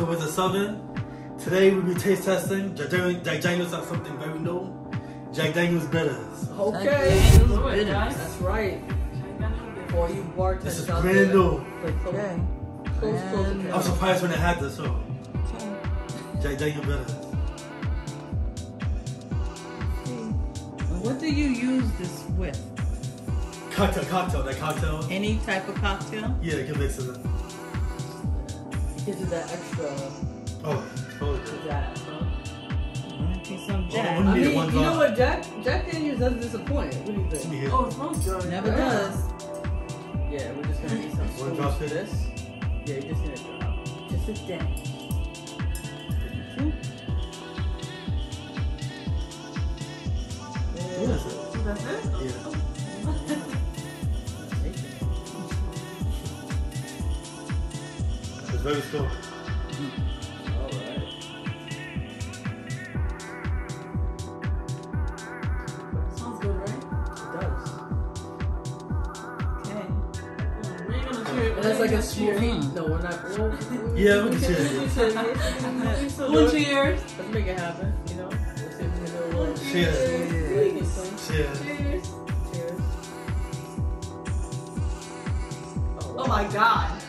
Southern. Today we'll be taste testing Jack Daniels, Jack Daniels have something very new. Jack Daniels bitters. Okay. Do it, guys. That's right. For you bartenders This is brand there. new. Like, close- Okay. close- close um, I'm surprised when I had this. So Jack Daniels bitters. What do you use this with? Cocktail, cocktail, that cocktail. Any type of cocktail? Yeah, you can mix it. Gives you that extra Oh, totally. that, huh? Some Oh, Jack. we I mean, you know drop. what, Jack Jack Daniels doesn't disappoint. What do you think? hear. Oh, it smells good. Never Yeah. does. Yeah, we're just gonna need some One spoons drop for it. this. Yeah, you're just gonna drop. Just a dab. What is it? That's it? Yeah. Oh. It's very strong. Alright. Sounds good, right? It does. Okay. We ain't gonna cheer. And that's like a cheer. smoothie. No, we're not. Well, Yeah, we we can can we can- we can still do One it. cheers. Let's make it happen. You know. Let's see if we can do a little. Cheers. Cheers. Cheers. Cheers. Cheers. Oh my god.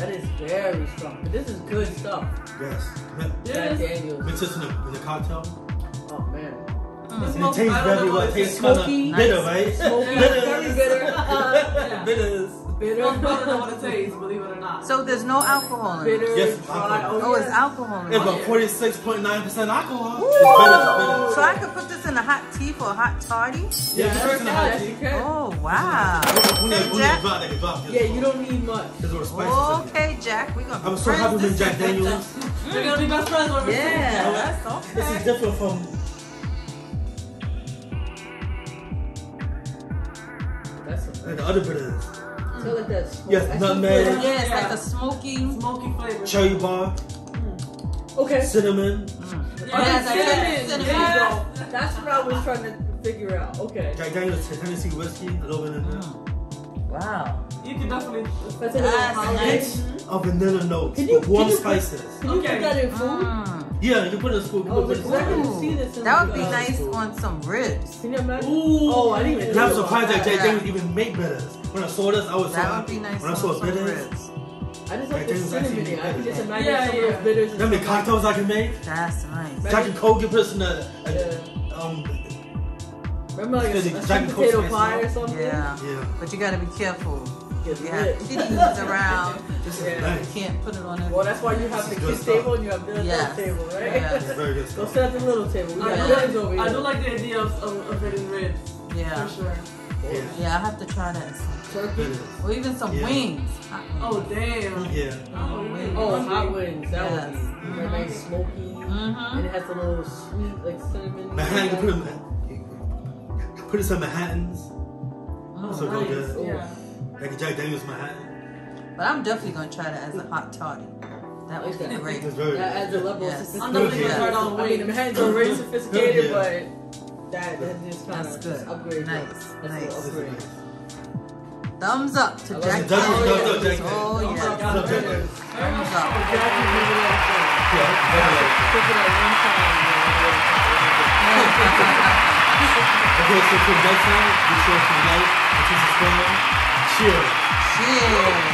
That is very strong. But this is good stuff. Yes. Jack Yes. Daniels. Mix this in the, in the cocktail. Oh man. Hmm. It And it tastes I very well. It tastes it kind of Smoky. bitter, right? Smoky. Bitter. Very bitter. Yeah. Bitters. Bitter. smells better than what it tastes, believe it or not. So there's no alcohol in it? Bitter. Yes, dry. alcohol. Oh, oh it's alcohol in It's it. about 46.9% alcohol. It's bitter. So I could put this in a hot tea for a hot toddy? It's bitter. Yeah, Yes, it's in the hot tea. Oh, wow. When they when they Jack- drop, they can drop. Yeah, you don't need much. There's more spices. in it. Okay, Jack, we're gonna I'm be so happy with Jack. Daniels. We're gonna be best friends when we're Yeah, that's This is different from That's a, the other bitters. I feel like that's smoke. Yes, nutmeg. flavor. Yeah, it's like a smoky. smoky flavor. Cherry bar, hmm. Okay. cinnamon. Mm. Yeah, cinnamon. that's cinnamon. Yeah. That's what I was trying to figure out. Okay. Jack Daniels Tennessee whiskey, a little bit in there. Wow. You can definitely. That's a little That's holiday. nice. It's a vanilla notes Can you- with warm can you put- spices. Can you Okay. put that in food? Mm. Yeah, you put it in spoon. Oh, put it in can spoon. see this. In That would be uh, nice on some ribs. Can you imagine? Ooh. Oh, I didn't even. And think I'm surprised that Jack that. Daniels even make bitters. When I saw this, I was so That would be nice When I on saw some bitters, ribs. I just Jack like the cinnamon. in. I can just imagine Yeah, some yeah. of those bitters. and how many cocktails I can make? That's nice. Jack and Coke, you put this in a, a Yeah. um, Remember like a, Because a it's sweet Jack and Coke potato pie you or something? Yeah. yeah. But you gotta be careful. Get You have lit. kitties around. This Yeah. You can't put it on everything. Well, that's why you have the This kids table and you have the Yes. table, right? Yes. It's very good Go stuff. sit at the little table. We I got do, bitters over like, here. I do like the idea of, of, of it in ribs. Yeah. For sure. Yeah. Yeah, I have to try that. turkey. Or even some Yeah. wings. Hot. Oh, damn. Yeah. Oh, wings. Oh, hot wings. That Yes. would be very nice, smoky. Mhm. And it has a little sweet, like cinnamon. Manhattan, you put them, put in some Manhattans. Mm. So go Nice. good. Yeah. Like a Jack Daniels Manhattan. But I'm definitely gonna try that as a hot toddy. That would be Okay. great. It's very That adds a level Yes. of sophistication. I'm definitely gonna try it on I mean, wings. the Manhattans are already sophisticated, Yeah. but that, that just kind That's of good. upgrade. Nice. That's Nice. an This is upgrade. nice. Thumbs up to I love Jack it. Thumbs up, Daniels. thumbs up, Jack Oh Daniels. yes. Thumbs up. Thumbs up, Jack Daniels. Thumbs up. Jackie did it like that. Yeah, very nice. Took it at one time. Time, be sure to like and to subscribe. Cheers. Cheers.